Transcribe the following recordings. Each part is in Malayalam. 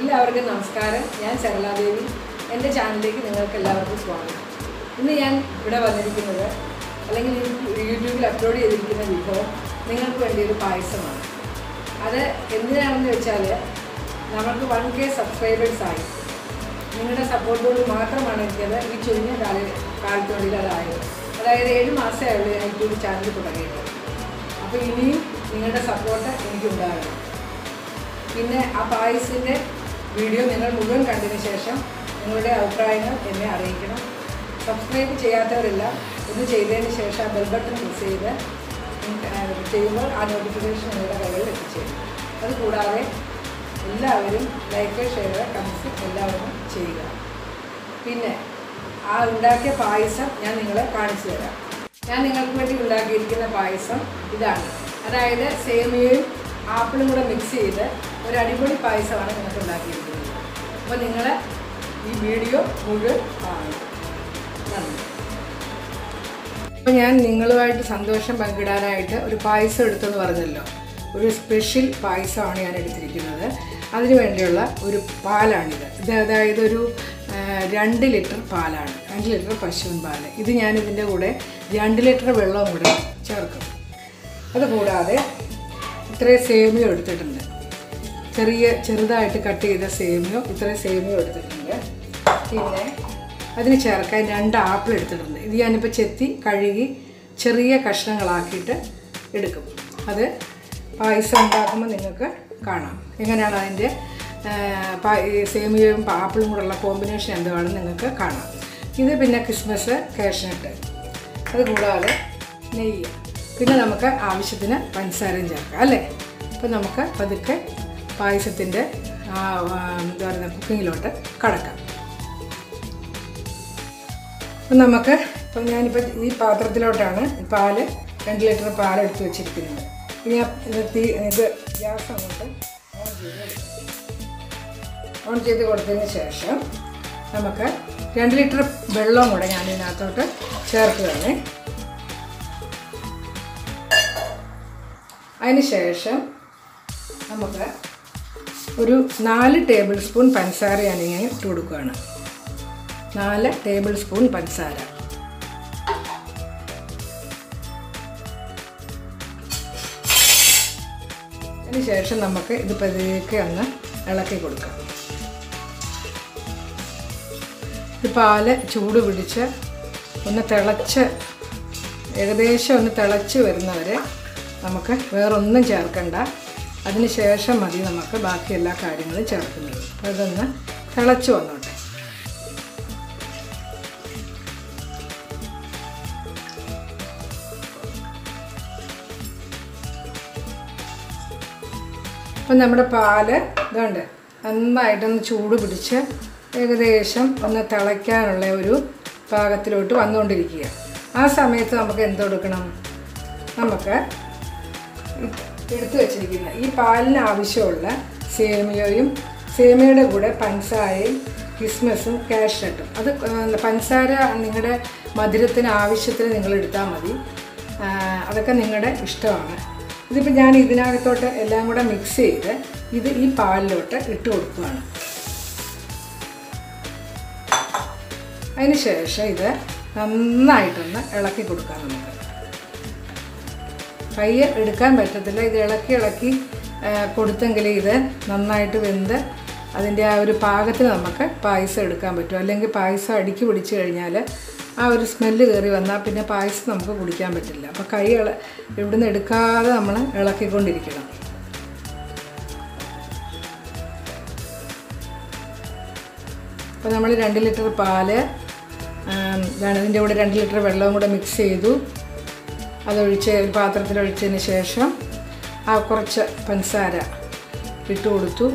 എല്ലാവർക്കും നമസ്കാരം. ഞാൻ സരളാദേവി എന്റെ ചാനലിലേക്ക് നിങ്ങൾക്ക് എല്ലാവർക്കും സ്വാഗതം. ഇന്ന് ഞാൻ ഇവിടെ വന്നിരിക്കുന്നത് അല്ലെങ്കിൽ യൂട്യൂബിൽ അപ്ലോഡ് ചെയ്തിരിക്കുന്ന വിഭവം നിങ്ങൾക്ക് വേണ്ടി ഒരു പായസമാണ്. അത് എന്തിനാണെന്ന് വെച്ചാൽ നമുക്ക് വൺ കെ സബ്സ്ക്രൈബേഴ്സ് ആയി. നിങ്ങളുടെ സപ്പോർട്ടോട് മാത്രമാണ് എനിക്കത് ഈ ചുരുങ്ങിയ കാല കാലത്തോടെ അതായത് അതായത് ഏഴ് മാസമേ ഉള്ളൂ ഞാൻ യൂട്യൂബ് ചാനൽ തുടങ്ങിയിട്ട് അപ്പോൾ ഇനിയും നിങ്ങളുടെ സപ്പോർട്ട് എനിക്കുണ്ടാകണം പിന്നെ ആ പായസത്തിന്റെ വീഡിയോ നിങ്ങൾ മുഴുവൻ കണ്ടതിന് ശേഷം നിങ്ങളുടെ അഭിപ്രായങ്ങൾ എന്നെ അറിയിക്കണം. സബ്സ്ക്രൈബ് ചെയ്യാത്തവരെല്ലാം ഇത് ചെയ്തതിന് ശേഷം ആ ബെൽ ബട്ടൺ പ്രസ് ചെയ്ത് ചെയ്യുമ്പോൾ ആ നോട്ടിഫിക്കേഷൻ നിങ്ങളുടെ കയ്യിൽ എത്തിച്ചേരും. അതുകൂടാതെ എല്ലാവരും ലൈക്ക് ഷെയർ കമൻസ് എല്ലാവരും ചെയ്യുക. പിന്നെ ആ ഉണ്ടാക്കിയ പായസം ഞാൻ നിങ്ങളെ കാണിച്ചു തരാം. ഞാൻ നിങ്ങൾക്ക് വേണ്ടി ഉണ്ടാക്കിയിരിക്കുന്ന പായസം ഇതാണ്. അതായത് സേമിയയും ആപ്പിളും കൂടെ മിക്സ് ചെയ്ത് ഒരു അടിപൊളി പായസമാണ് നിങ്ങൾക്ക് ഉണ്ടാക്കിയിരിക്കുന്നത് അപ്പോൾ നിങ്ങൾ ഈ വീഡിയോ മുഴുവൻ കാണും. നന്ദി. അപ്പോൾ ഞാൻ നിങ്ങളുമായിട്ട് സന്തോഷം പങ്കിടാനായിട്ട് ഒരു പായസം എടുത്തെന്ന് പറഞ്ഞല്ലോ. ഒരു സ്പെഷ്യൽ പായസമാണ് ഞാൻ എടുത്തിരിക്കുന്നത്. അതിനു വേണ്ടിയുള്ള ഒരു പാലാണിത്. ഇത് അതായത് ഒരു രണ്ട് ലിറ്റർ പാലാണ്. രണ്ട് ലിറ്റർ പശുവിൻ പാൽ ഇത് ഞാൻ ഇതിന്റെ കൂടെ രണ്ട് ലിറ്റർ വെള്ളവും കൂടെ ചേർക്കും. അതുകൂടാതെ ഇത്രയും സേമിയോ എടുത്തിട്ടുണ്ട്. ചെറിയ ചെറുതായിട്ട് കട്ട് ചെയ്ത സേമിയോ ഇത്രയും സേമിയോ എടുത്തിട്ടുണ്ട്. പിന്നെ അതിന് ചേർക്കാൻ രണ്ട് ആപ്പിൾ എടുത്തിട്ടുണ്ട്. ഇത് ഞാനിപ്പോൾ ചെത്തി കഴുകി ചെറിയ കഷ്ണങ്ങളാക്കിയിട്ട് എടുക്കും. അത് പായസം ഉണ്ടാക്കുമ്പോൾ നിങ്ങൾക്ക് കാണാം. എങ്ങനെയാണ് അതിന്റെ സേമിയോയും ആപ്പിളും കൂടെയുള്ള കോമ്പിനേഷൻ എന്തുവാണെന്ന് നിങ്ങൾക്ക് കാണാം. ഇത് പിന്നെ ക്രിസ്മസ് കാഷ്നട്ട് അതുകൂടാതെ നെയ്യ്. പിന്നെ നമുക്ക് ആവശ്യത്തിന് പഞ്ചസാരയും ചേർക്കാം അല്ലേ? അപ്പോൾ നമുക്ക് പതുക്കെ പായസത്തിന്റെ എന്താ പറയുക കുക്കിങ്ങിലോട്ട് കടക്കാം. അപ്പം നമുക്ക് ഇപ്പം ഞാനിപ്പോൾ ഈ പാത്രത്തിലോട്ടാണ് പാൽ രണ്ട് ലിറ്റർ പാൽ എടുത്ത് വെച്ചിരിക്കുന്നത്. ഇനി ഇത് തീ ഇത് ഗ്യാസ് അങ്ങോട്ട്. ഓൺ ചെയ്ത് കൊടുത്തതിന് ശേഷം നമുക്ക് രണ്ട് ലിറ്റർ വെള്ളവും കൂടെ ഞാൻ ഇതിനകത്തോട്ട് ചേർക്കുകയാണ്. അതിന് ശേഷം നമുക്ക് ഒരു നാല് ടേബിൾ സ്പൂൺ പഞ്ചസാര ഞാനിങ്ങനെ ഇട്ട് കൊടുക്കുകയാണ് നാല് ടേബിൾ സ്പൂൺ പഞ്ചസാര. അതിനുശേഷം നമുക്ക് ഇത് പതിക്ക് ഒന്ന് ഇളക്കി കൊടുക്കാം. ഇത് പാൽ ചൂട് പിടിച്ച് ഒന്ന് തിളച്ച് ഏകദേശം ഒന്ന് തിളച്ച് വരുന്നവരെ നമുക്ക് വേറൊന്നും ചേർക്കണ്ട. അതിന് ശേഷം മതി നമുക്ക് ബാക്കി എല്ലാ കാര്യങ്ങളും ചേർക്കുന്നത്. അപ്പോൾ ഇതൊന്ന് തിളച്ച് വന്നോട്ടെ. അപ്പം നമ്മുടെ പാൽ ഇതുണ്ട്. നന്നായിട്ടൊന്ന് ചൂട് പിടിച്ച് ഏകദേശം ഒന്ന് തിളയ്ക്കാനുള്ള ഒരു പാകത്തിലോട്ട് വന്നുകൊണ്ടിരിക്കുക. ആ സമയത്ത് നമുക്ക് എന്ത് കൊടുക്കണം? നമുക്ക് എടുത്തു വച്ചിരിക്കുന്ന. ഈ പാലിന് ആവശ്യമുള്ള സേമിയയും സേമിയയുടെ കൂടെ പഞ്ചസാരയും കിസ്മസും കാഷ്നട്ടും അത് പഞ്ചസാര നിങ്ങളുടെ മധുരത്തിന് ആവശ്യത്തിന് നിങ്ങൾ എടുത്താൽ മതി. അതൊക്കെ നിങ്ങളുടെ ഇഷ്ടമാണ്. ഇതിപ്പോൾ ഞാൻ ഇതിനകത്തോട്ട് എല്ലാം കൂടെ മിക്സ് ചെയ്ത് ഇത് ഈ പാലിലോട്ട് ഇട്ട് കൊടുക്കുകയാണ്. അതിന് ശേഷം ഇത് നന്നായിട്ടൊന്ന് ഇളക്കി കൊടുക്കാൻ നമുക്ക്. കയ്യ് എടുക്കാൻ പറ്റത്തില്ല. ഇത് ഇളക്കി ഇളക്കി കൊടുത്തെങ്കിൽ ഇത് നന്നായിട്ട് വെന്ത് അതിന്റെ ആ ഒരു പാകത്തിന് നമുക്ക് പായസം എടുക്കാൻ പറ്റും. അല്ലെങ്കിൽ പായസം അടുക്കി പിടിച്ച് കഴിഞ്ഞാൽ ആ ഒരു സ്മെല്ല് കയറി വന്നാൽ പിന്നെ പായസം നമുക്ക് കുടിക്കാൻ പറ്റില്ല. അപ്പോൾ കൈ ഇള ഇവിടുന്ന് എടുക്കാതെ നമ്മൾ ഇളക്കിക്കൊണ്ടിരിക്കണം. അപ്പോൾ നമ്മൾ രണ്ട് ലിറ്റർ പാൽ ഇതിന്റെ കൂടെ രണ്ട് ലിറ്റർ വെള്ളവും കൂടെ മിക്സ് ചെയ്തു. അതൊഴിച്ച് ഒരു പാത്രത്തിൽ ഒഴിച്ചതിന് ശേഷം ആ കുറച്ച് പഞ്ചസാര ഇട്ട് കൊടുത്തു.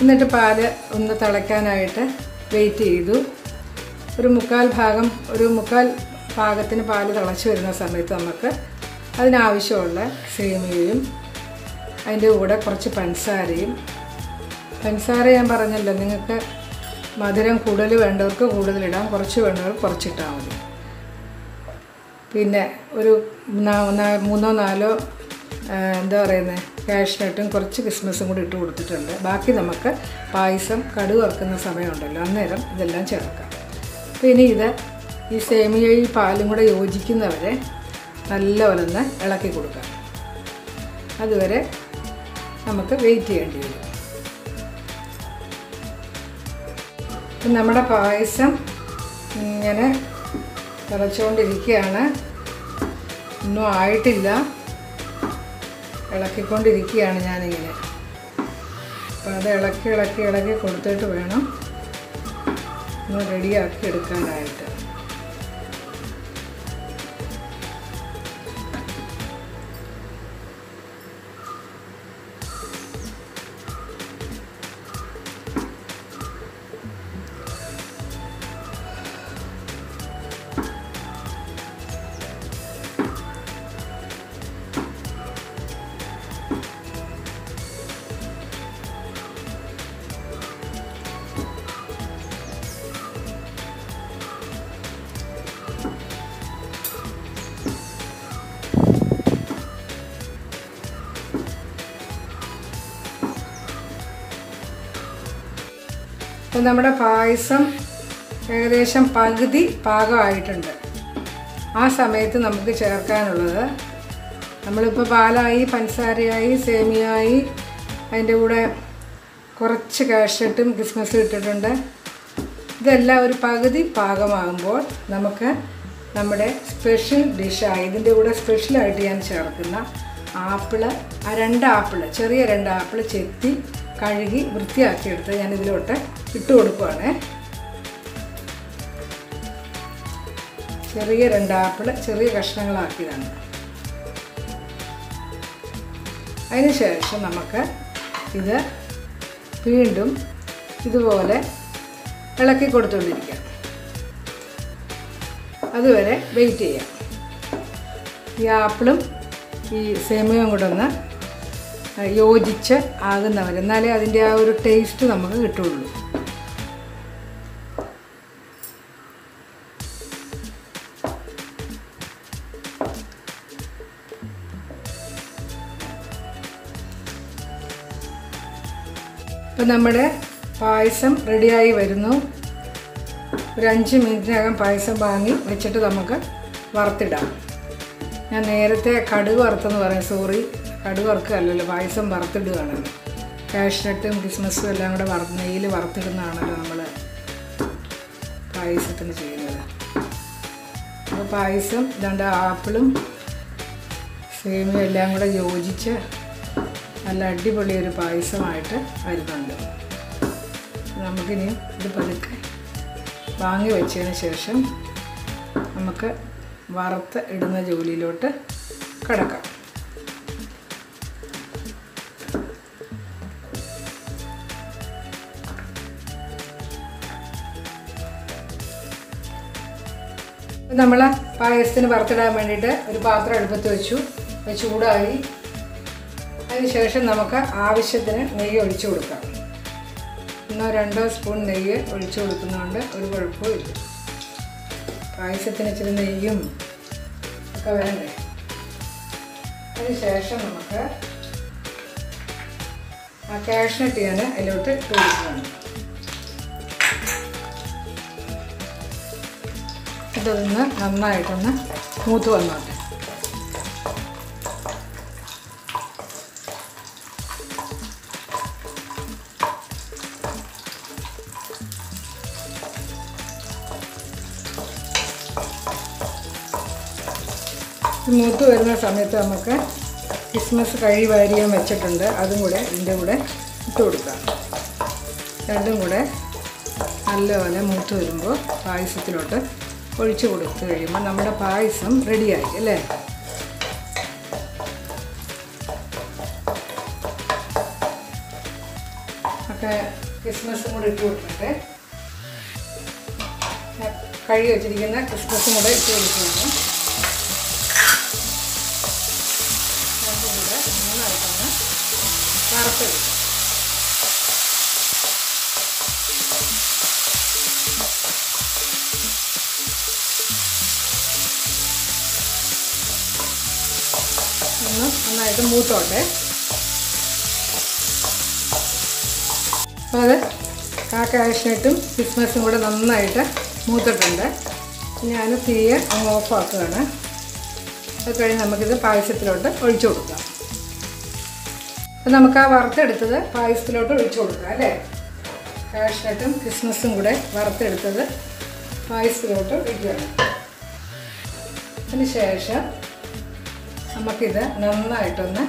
എന്നിട്ട് പാൽ ഒന്ന് തിളയ്ക്കാനായിട്ട് വെയിറ്റ് ചെയ്തു. ഒരു മുക്കാൽ ഭാഗം ഒരു മുക്കാൽ പാകത്തിന് പാൽ തിളച്ച് വരുന്ന സമയത്ത് നമുക്ക് അതിനാവശ്യമുള്ള സേമിയയും അതിന്റെ കൂടെ കുറച്ച് പഞ്ചസാരയും. പഞ്ചസാര ഞാൻ പറഞ്ഞല്ലോ നിങ്ങൾക്ക് മധുരം കൂടുതൽ വേണ്ടവർക്ക് കൂടുതലിടാം കുറച്ച് വേണ്ടവർക്ക് കുറച്ചിട്ടാൽ മതി. പിന്നെ ഒരു മൂന്നോ നാലോ എന്താ പറയുന്നത് കാഷ്നട്ടും കുറച്ച് കിസ്മസും കൂടി ഇട്ട് കൊടുത്തിട്ടുണ്ട്. ബാക്കി നമുക്ക് പായസം കടുക് വറക്കുന്ന സമയമുണ്ടല്ലോ. അന്നേരം ഇതെല്ലാം ചേർക്കാം. അപ്പോൾ ഇനി ഇത് ഈ സേമിയയും പാലും കൂടെ യോജിക്കുന്നവരെ നല്ലപോലെ ഒന്ന് ഇളക്കി കൊടുക്കാം. അതുവരെ നമുക്ക് വെയിറ്റ് ചെയ്യേണ്ടി വരും. നമ്മുടെ പായസം ഇങ്ങനെ തിളച്ചുകൊണ്ടിരിക്കുകയാണ് ഒന്നും ആയിട്ടില്ല. ഇളക്കിക്കൊണ്ടിരിക്കുകയാണ് ഞാനിങ്ങനെ. അപ്പം അത് ഇളക്കി ഇളക്കി ഇളക്കി കൊടുത്തിട്ട് വേണം ഒന്ന് റെഡിയാക്കി എടുക്കാനായിട്ട്. അപ്പം നമ്മുടെ പായസം ഏകദേശം പകുതി പാകമായിട്ടുണ്ട്. ആ സമയത്ത് നമുക്ക് ചേർക്കാനുള്ളത് നമ്മളിപ്പോൾ പാലായി പഞ്ചസാരയായി സേമിയായി അതിന്റെ കൂടെ കുറച്ച് കാഷ്നട്ടും കിസ്മസും ഇട്ടിട്ടുണ്ട്. ഇതെല്ലാം ഒരു പകുതി പാകമാകുമ്പോൾ നമുക്ക് നമ്മുടെ സ്പെഷ്യൽ ഡിഷായി ഇതിന്റെ കൂടെ സ്പെഷ്യലായിട്ട് ഞാൻ ചേർക്കുന്ന ആപ്പിൾ ആ രണ്ട് ആപ്പിൾ ചെറിയ രണ്ട് ആപ്പിൾ ചെത്തി കഴുകി വൃത്തിയാക്കിയെടുത്ത് ഞാൻ ഇതിലോട്ട് ഇട്ട് കൊടുക്കുവാണേ. ചെറിയ രണ്ട് ആപ്പിൾ ചെറിയ കഷ്ണങ്ങളാക്കിയതാണ്. അതിനുശേഷം നമുക്ക് ഇത് വീണ്ടും ഇതുപോലെ ഇളക്കി കൊടുത്തുകൊണ്ടിരിക്കാം. അതുവരെ വെയിറ്റ് ചെയ്യാം. ഈ ആപ്പിളും ഈ സേമിയയും കൂടെ ഒന്ന് യോജിച്ച് ആകുന്നവർ എന്നാലേ അതിന്റെ ആ ഒരു ടേസ്റ്റ് നമുക്ക് കിട്ടുള്ളൂ ഇപ്പം നമ്മുടെ പായസം റെഡിയായി വരുന്നു. ഒരു അഞ്ച് മിനിറ്റിനകം പായസം വാങ്ങി വെച്ചിട്ട് നമുക്ക് വറുത്തിടാം. ഞാൻ നേരത്തെ കടുക് വറുത്തെന്ന് പറയാം. സോറി കടുക് വറുക്കുകയല്ലല്ലോ പായസം വറുത്തിടുകയാണ്. കാഷ്നട്ടും കിസ്മസും എല്ലാം കൂടെ വറ നെയ്യിൽ വറുത്തിടുന്നതാണല്ലോ നമ്മൾ പായസത്തിന് ചെയ്യുന്നത്. അപ്പോൾ പായസം ഇതാണ്ട് ആപ്പിളും സേമിയും എല്ലാം കൂടെ യോജിച്ച് നല്ല അടിപൊളി ഒരു പായസമായിട്ട് വരുന്നുണ്ട് നമുക്കിനി ഇത് പതുക്കെ വാങ്ങി വെച്ചതിന് ശേഷം നമുക്ക് വറുത്ത് ഇടുന്ന ജോലിയിലോട്ട് കിടക്കാം. നമ്മൾ പായസത്തിന് വറുത്തിടാൻ വേണ്ടിയിട്ട് ഒരു പാത്രം അടുപ്പത്ത് വെച്ചു. ചൂടായി. അതിനുശേഷം നമുക്ക് ആവശ്യത്തിന് നെയ്യ് ഒഴിച്ചു കൊടുക്കാം. ഒന്നോ രണ്ടോ സ്പൂൺ നെയ്യ് ഒഴിച്ചു കൊടുക്കുന്നതുകൊണ്ട് ഒരു കുഴപ്പമില്ല പായസത്തിന് ഇച്ചിരി നെയ്യും ഒക്കെ വേണ്ടേ? അതിനുശേഷം നമുക്ക് ആ കാഷ്നട്ട് ഞാൻ അതിലോട്ട് ഇട്ട് കൊടുക്കുകയാണ്. ഇതൊന്ന് നന്നായിട്ടൊന്ന് മൂത്ത് വന്നോട്ടെ. മൂത്ത് വരുന്ന സമയത്ത് നമുക്ക് ക്രിസ്മസ് കഴി വാരിയാൻ വെച്ചിട്ടുണ്ട്. അതും കൂടെ ഇതിന്റെ കൂടെ ഇട്ട് കൊടുക്കാം. രണ്ടും കൂടെ നല്ലപോലെ മൂത്ത് വരുമ്പോൾ പായസത്തിലോട്ട് ഒഴിച്ച് കൊടുത്ത് കഴിയുമ്പോൾ നമ്മുടെ പായസം റെഡിയായി അല്ലേ? ഒക്കെ ക്രിസ്മസും കൂടെ ഇട്ട് കൊടുക്കട്ടെ കഴുകി വെച്ചിരിക്കുന്ന ക്രിസ്മസും കൂടെ ഇട്ട് കൊടുക്കുകയാണ് ഒന്ന് നന്നായിട്ട് മൂത്തോട്ടെ. അത് ആ ക്രിസ്മസും കൂടെ നന്നായിട്ട് മൂത്തിട്ടുണ്ട്. ഞാൻ തീയെ അങ്ങ് ഓഫാക്കുകയാണ് അത് കഴിഞ്ഞ് നമുക്കിത് പായസത്തിലോട്ട് ഒഴിച്ചു കൊടുക്കാം. അപ്പോൾ നമുക്ക് ആ വറുത്തെടുത്തത് പായസത്തിലോട്ട് ഒഴിച്ചു കൊടുക്കാം അല്ലേ? കാഷ്നട്ടും കിസ്മസും കൂടെ വറുത്തെടുത്തത് പായസത്തിലോട്ട് ഒഴിക്കുകയാണ് അതിന് ശേഷം നമുക്കിത് നന്നായിട്ടൊന്ന്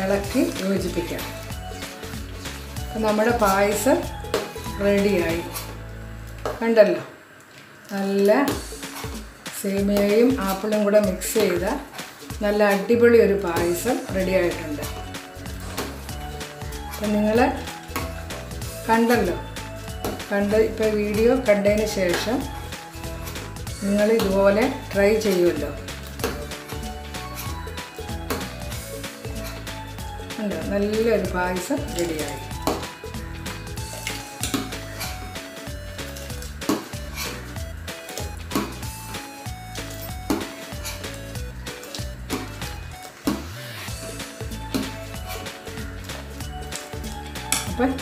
ഇളക്കി യോജിപ്പിക്കാം. അപ്പം നമ്മുടെ പായസം റെഡിയായി. കണ്ടല്ലോ? നല്ല സേമിയയും ആപ്പിളും കൂടെ മിക്സ് ചെയ്ത നല്ല അടിപൊളി ഒരു പായസം റെഡി ആയിട്ടുണ്ട് അപ്പം നിങ്ങൾ കണ്ടല്ലോ. കണ്ട് ഇപ്പോൾ വീഡിയോ കണ്ടതിന് ശേഷം നിങ്ങൾ ഇതുപോലെ ട്രൈ ചെയ്യുമല്ലോ. ഉണ്ട് നല്ലൊരു പായസം റെഡിയായി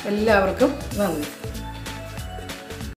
എല്ലാവർക്കും നന്ദി.